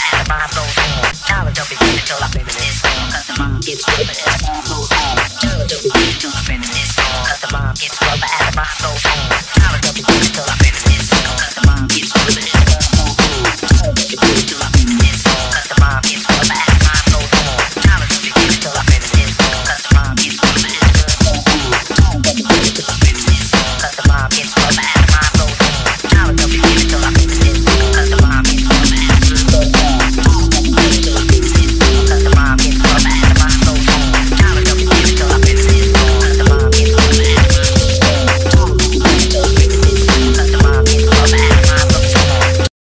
As the bomb goes on, knowledge will be given till I feel this song. Cause the mind gets ripped